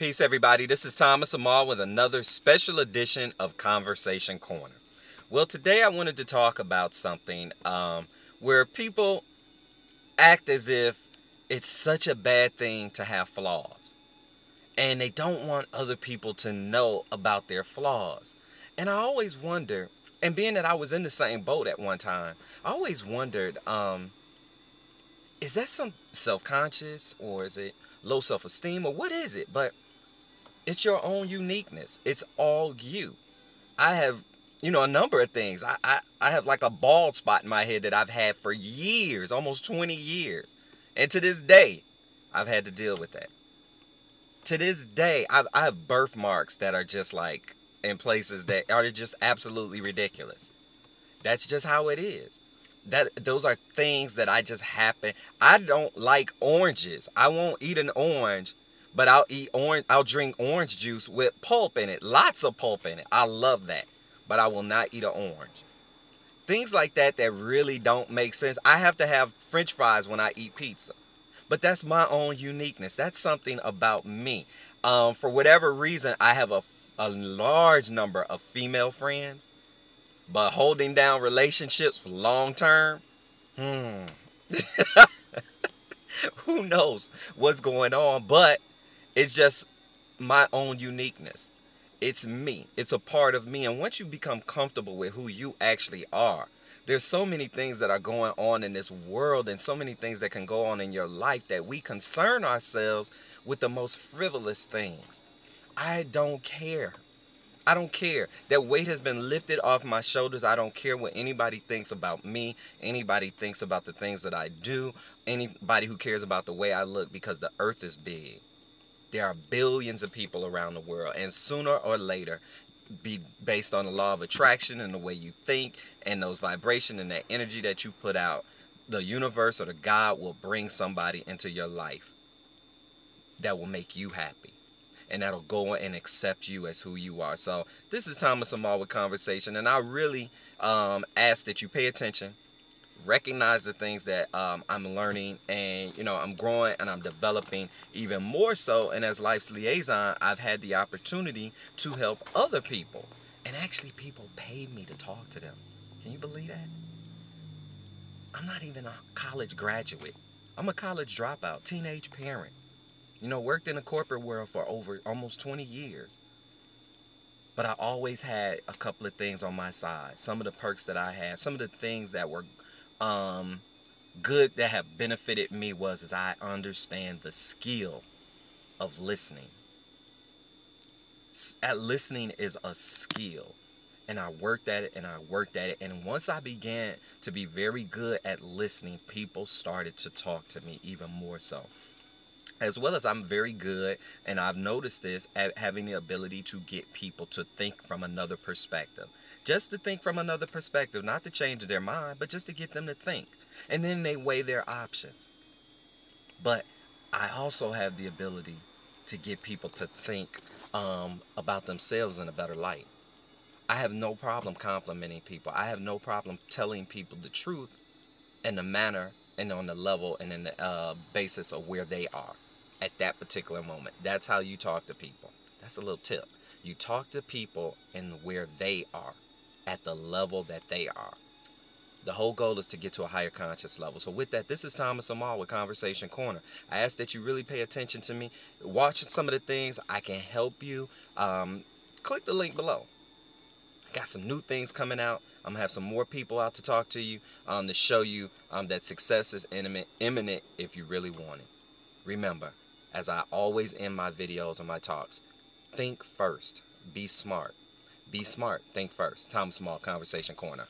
Peace, everybody. This is Thomas Amal with another special edition of Conversation Corner. Well, today I wanted to talk about something um, where people act as if it's such a bad thing to have flaws. And they don't want other people to know about their flaws. And I always wonder, and being that I was in the same boat at one time, I always wondered, um, is that some self-conscious or is it low self-esteem or what is it? But it's your own uniqueness. It's all you. I have, you know, a number of things. I, I, I have like a bald spot in my head that I've had for years, almost 20 years. And to this day, I've had to deal with that. To this day, I've, I have birthmarks that are just like in places that are just absolutely ridiculous. That's just how it is. That those are things that I just happen. I don't like oranges. I won't eat an orange but I'll eat orange, I'll drink orange juice with pulp in it, lots of pulp in it. I love that, but I will not eat an orange. Things like that that really don't make sense. I have to have french fries when I eat pizza. But that's my own uniqueness. That's something about me. Um, for whatever reason, I have a, a large number of female friends, but holding down relationships for long term, hmm. Who knows what's going on? But it's just my own uniqueness. It's me. It's a part of me. And once you become comfortable with who you actually are, there's so many things that are going on in this world and so many things that can go on in your life that we concern ourselves with the most frivolous things. I don't care. I don't care. That weight has been lifted off my shoulders. I don't care what anybody thinks about me, anybody thinks about the things that I do, anybody who cares about the way I look because the earth is big. There are billions of people around the world, and sooner or later, be based on the law of attraction and the way you think and those vibration and that energy that you put out, the universe or the God will bring somebody into your life that will make you happy and that'll go and accept you as who you are. So this is Thomas Amal with Conversation, and I really um, ask that you pay attention recognize the things that um, I'm learning and you know I'm growing and I'm developing even more so. And as life's liaison I've had the opportunity to help other people. And actually people pay me to talk to them. Can you believe that? I'm not even a college graduate. I'm a college dropout teenage parent. You know worked in the corporate world for over almost 20 years. But I always had a couple of things on my side. Some of the perks that I had, some of the things that were um, good that have benefited me was as I understand the skill of listening. At listening is a skill. And I worked at it and I worked at it. And once I began to be very good at listening, people started to talk to me even more so. As well as I'm very good, and I've noticed this, at having the ability to get people to think from another perspective just to think from another perspective, not to change their mind, but just to get them to think. And then they weigh their options. But I also have the ability to get people to think um, about themselves in a better light. I have no problem complimenting people. I have no problem telling people the truth in the manner and on the level and in the uh, basis of where they are at that particular moment. That's how you talk to people. That's a little tip. You talk to people in where they are at the level that they are. The whole goal is to get to a higher conscious level. So with that, this is Thomas Amal with Conversation Corner. I ask that you really pay attention to me. Watch some of the things. I can help you. Um, click the link below. I got some new things coming out. I'm to have some more people out to talk to you um, to show you um, that success is imminent if you really want it. Remember, as I always end my videos and my talks, think first. Be smart. Be smart. Think first. Thomas Amal, Conversation Corner.